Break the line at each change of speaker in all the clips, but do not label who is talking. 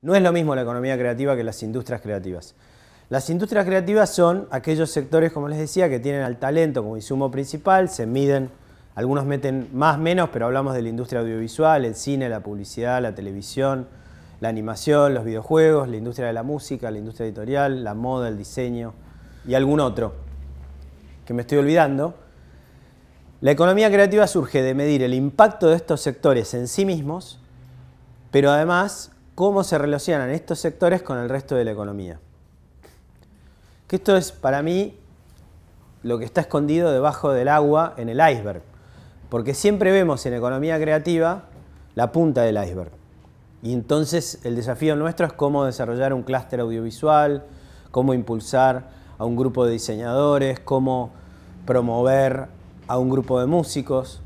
No es lo mismo la economía creativa que las industrias creativas. Las industrias creativas son aquellos sectores, como les decía, que tienen al talento como insumo principal, se miden, algunos meten más, menos, pero hablamos de la industria audiovisual, el cine, la publicidad, la televisión, la animación, los videojuegos, la industria de la música, la industria editorial, la moda, el diseño y algún otro que me estoy olvidando. La economía creativa surge de medir el impacto de estos sectores en sí mismos, pero además cómo se relacionan estos sectores con el resto de la economía. Que esto es para mí lo que está escondido debajo del agua en el iceberg, porque siempre vemos en economía creativa la punta del iceberg. Y entonces el desafío nuestro es cómo desarrollar un clúster audiovisual, cómo impulsar a un grupo de diseñadores, cómo promover a un grupo de músicos.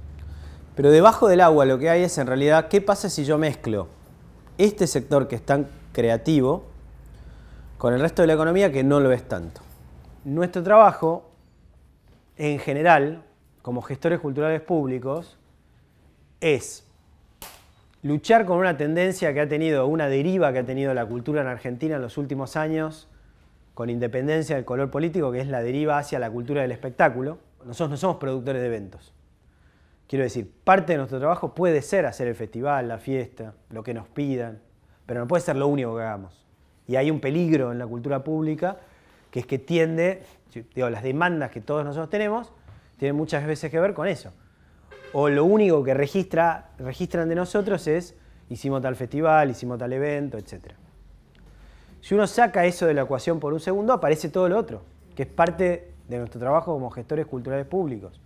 Pero debajo del agua lo que hay es en realidad qué pasa si yo mezclo este sector que es tan creativo con el resto de la economía que no lo es tanto. Nuestro trabajo, en general, como gestores culturales públicos, es luchar con una tendencia que ha tenido, una deriva que ha tenido la cultura en Argentina en los últimos años, con independencia del color político, que es la deriva hacia la cultura del espectáculo. Nosotros no somos productores de eventos. Quiero decir, parte de nuestro trabajo puede ser hacer el festival, la fiesta, lo que nos pidan, pero no puede ser lo único que hagamos. Y hay un peligro en la cultura pública, que es que tiende, digo, las demandas que todos nosotros tenemos, tienen muchas veces que ver con eso. O lo único que registra, registran de nosotros es, hicimos tal festival, hicimos tal evento, etc. Si uno saca eso de la ecuación por un segundo, aparece todo lo otro, que es parte de nuestro trabajo como gestores culturales públicos.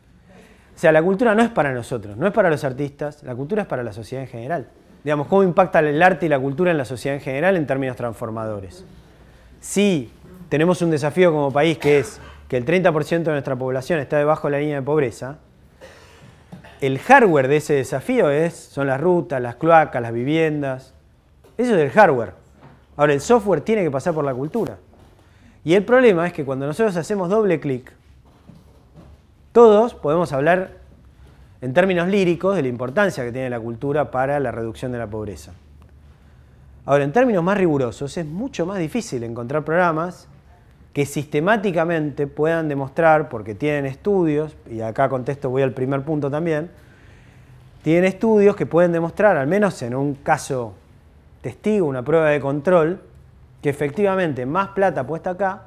O sea, la cultura no es para nosotros, no es para los artistas, la cultura es para la sociedad en general. Digamos, ¿cómo impacta el arte y la cultura en la sociedad en general en términos transformadores? Si tenemos un desafío como país que es que el 30% de nuestra población está debajo de la línea de pobreza, el hardware de ese desafío es, son las rutas, las cloacas, las viviendas. Eso es el hardware. Ahora, el software tiene que pasar por la cultura. Y el problema es que cuando nosotros hacemos doble clic, todos podemos hablar en términos líricos de la importancia que tiene la cultura para la reducción de la pobreza. Ahora, en términos más rigurosos, es mucho más difícil encontrar programas que sistemáticamente puedan demostrar, porque tienen estudios, y acá contesto, voy al primer punto también, tienen estudios que pueden demostrar, al menos en un caso testigo, una prueba de control, que efectivamente más plata puesta acá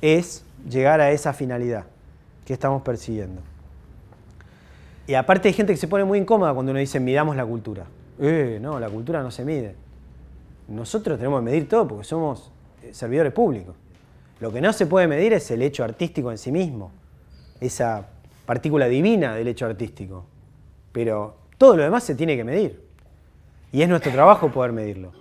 es llegar a esa finalidad que estamos persiguiendo. Y aparte hay gente que se pone muy incómoda cuando uno dice midamos la cultura. Eh, no, la cultura no se mide. Nosotros tenemos que medir todo porque somos eh, servidores públicos. Lo que no se puede medir es el hecho artístico en sí mismo, esa partícula divina del hecho artístico. Pero todo lo demás se tiene que medir. Y es nuestro trabajo poder medirlo.